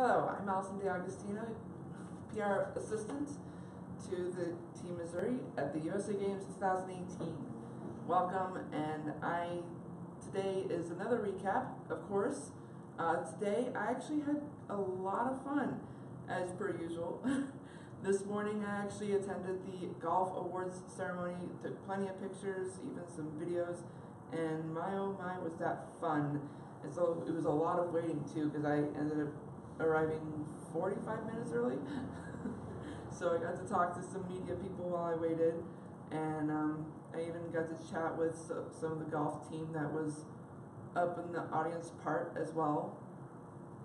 Hello, I'm Allison D'Agostino, PR assistant to the Team Missouri at the USA Games 2018. Welcome, and I today is another recap, of course. Uh, today I actually had a lot of fun, as per usual. this morning I actually attended the golf awards ceremony, took plenty of pictures, even some videos, and my oh my was that fun. And so it was a lot of waiting too, because I ended up arriving 45 minutes early. so I got to talk to some media people while I waited, and um, I even got to chat with so, some of the golf team that was up in the audience part as well.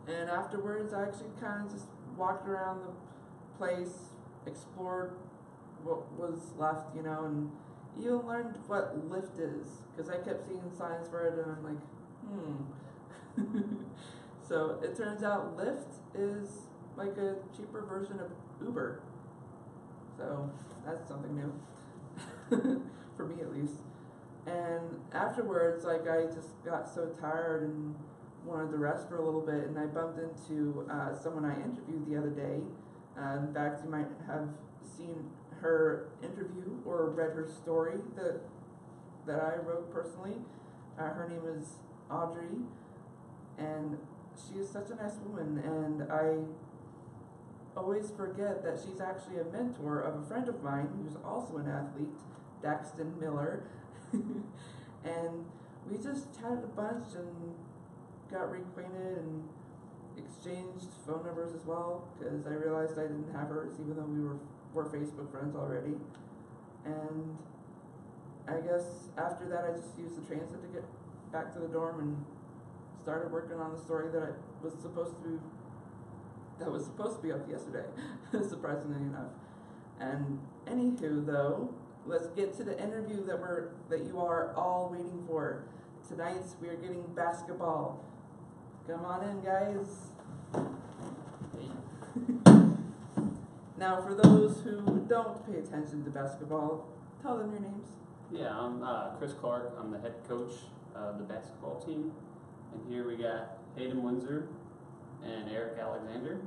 And afterwards, I actually kind of just walked around the place, explored what was left, you know, and even learned what Lyft is, because I kept seeing signs for it, and I'm like, hmm. so it turns out Lyft is like a cheaper version of Uber. So that's something new. for me at least. And afterwards, like I just got so tired and wanted to rest for a little bit, and I bumped into uh, someone I interviewed the other day. Uh, in fact, you might have seen her interview or read her story that that I wrote personally. Uh, her name is Audrey, and she is such a nice woman, and I always forget that she's actually a mentor of a friend of mine who's also an athlete, Daxton Miller. and we just chatted a bunch and got reacquainted and exchanged phone numbers as well because I realized I didn't have hers even though we were were Facebook friends already. And I guess after that I just used the transit to get back to the dorm and started working on the story that I was supposed to that was supposed to be up yesterday, surprisingly enough. And anywho though, let's get to the interview that we're that you are all waiting for. Tonight's we are getting basketball. Come on in, guys. now, for those who don't pay attention to basketball, tell them your names. Yeah, I'm uh, Chris Clark. I'm the head coach of the basketball team. And here we got Hayden Windsor and Eric Alexander.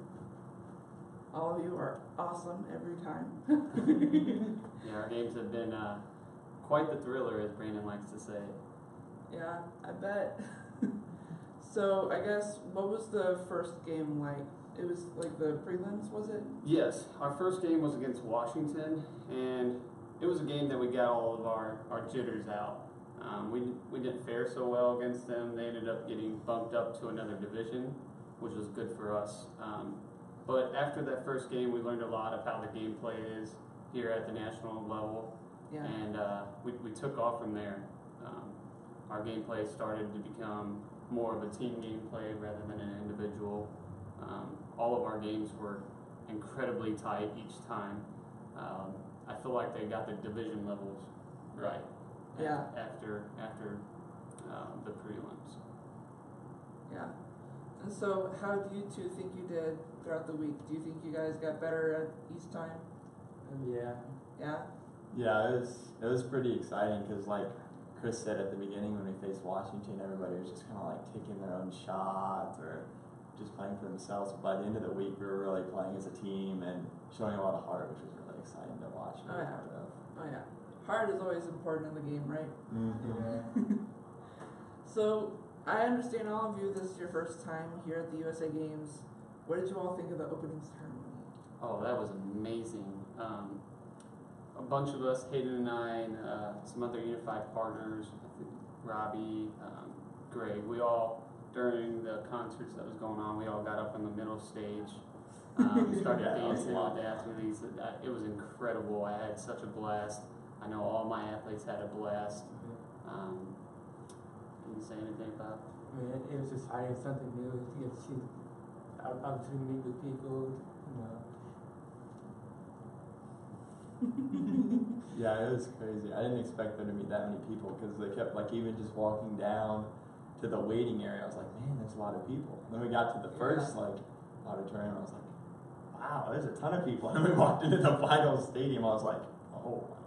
All of you are awesome every time. Yeah, our games have been uh, quite the thriller, as Brandon likes to say. yeah, I bet. so, I guess, what was the first game like? It was like the prelims, was it? Yes, our first game was against Washington, and it was a game that we got all of our, our jitters out. Um, we, we didn't fare so well against them. They ended up getting bumped up to another division, which was good for us. Um, but after that first game, we learned a lot of how the gameplay is here at the national level, Yeah. and uh, we, we took off from there. Um, our gameplay started to become more of a team gameplay rather than an individual. Um, all of our games were incredibly tight each time. Um, I feel like they got the division levels right. A- Yeah. After after um, the prelims. Yeah. And so, how do you two think you did throughout the week? Do you think you guys got better at each time? Yeah. Yeah? Yeah, it was it was pretty exciting because like Chris said at the beginning when we faced Washington, everybody was just kind of like taking their own shots or just playing for themselves. But by the end of the week, we were really playing as a team and showing a lot of heart, which was really exciting to watch. and Oh, be yeah. of. Oh, yeah. Heart is always important in the game, right? Mhm. So, I understand all of you, this is your first time here at the USA Games. What did you all think of the opening ceremony? Oh, that was amazing. Um, a bunch of us, Hayden and I, and uh, some other Unified partners, I think Robbie, um, Greg, we all, during the concerts that was going on, we all got up on the middle stage, um, started Yeah, that dancing a with the athletes. It, uh, it was incredible. I had such a blast. I know all my athletes had a blast. Um, can you say anything about? I mean, it, it was just exciting, something new to get to see, ob- obviously meet with people, you know. Yeah, it was crazy. I didn't expect there to be that many people because they kept like even just walking down to the waiting area. I was like, man, there's a lot of people. then we got to the first like auditorium. I was like, wow, there's a ton of people. And then we walked into the final stadium. I was like, oh my gosh, it's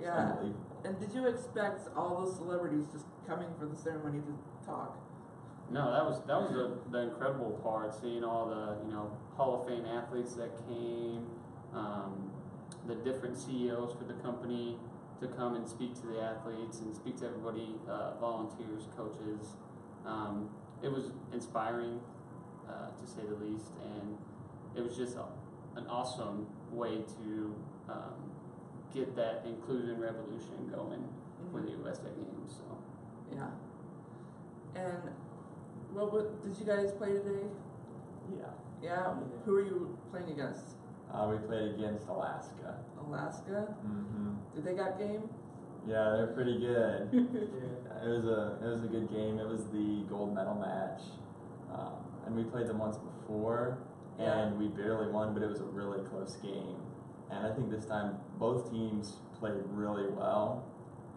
Yeah. unbelievable. And did you expect all those celebrities just coming for the ceremony to talk? No, that was that was the, the incredible part. Seeing all the you know Hall of Fame athletes that came, um, the different CEOs for the company to come and speak to the athletes and speak to everybody, uh, volunteers, coaches. Um, it was inspiring, uh, to say the least, and it was just a, an awesome way to um, get that inclusion revolution going for the USA Games. So. Yeah. And what, what did you guys play today? Yeah. Yeah. Who are you playing against? Uh, we played against Alaska. Alaska. Mm-hmm. Did they got game? Yeah, they're pretty good. Yeah. It was a it was a good game. It was the gold medal match, um, and we played them once before, and we barely won, but it was a really close game. And I think this time both teams played really well,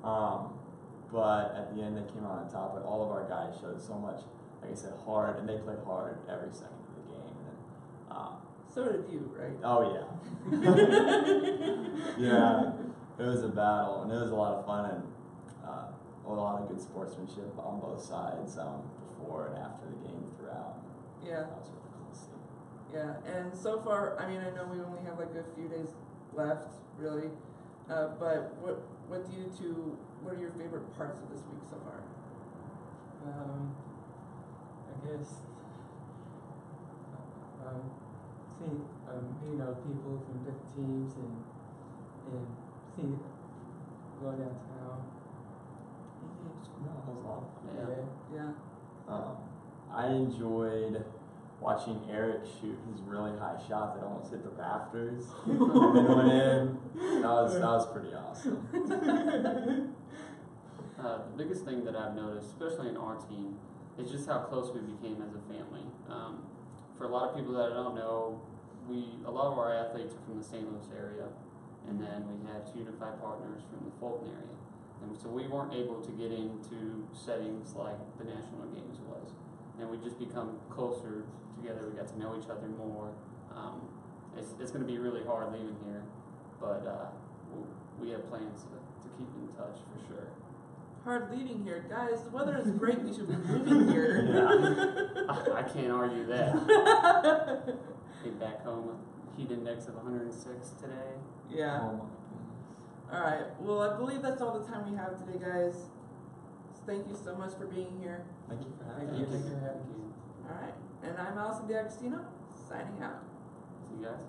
um, but at the end they came out on top. But all of our guys showed so much, like I said, hard, and they played hard every second of the game. And, um, So did you, right? oh yeah, yeah, it was a battle, and it was a lot of fun and uh, a lot of good sportsmanship on both sides um, before and after the game throughout. Yeah. That was really cool to see. Yeah. And so far, I mean, I know we only have like a few days left, really. Uh, but what what do you two? What are your favorite parts of this week so far? Um, I guess, um, see, um, you know, people from different teams and, and see, go downtown. No, it was a lot of fun. Yeah. Yeah. Um, I enjoyed watching Eric shoot his really high shot that almost hit the rafters and then went in. That was that was pretty awesome. Uh, the biggest thing that I've noticed, especially in our team, is just how close we became as a family. Um, for a lot of people that I don't know, we a lot of our athletes are from the St. Louis area, and then we have two unified partners from the Fulton area, and so we weren't able to get into settings like the national games was, and we just become closer together. We got to know each other more. Um, it's it's going to be really hard leaving here, but uh, we have plans to, to keep in touch for sure. Hard leaving here, guys. The weather is great. We should be moving here. I, I can't argue that. Came back home, heat index of 106 today. yeah. Oh my goodness. All right. Well, I believe that's all the time we have today, guys. Thank you so much for being here. Thank you for having Thank you, thank you for having us. All right. And I'm Allison D'Agostino, signing out. See you guys.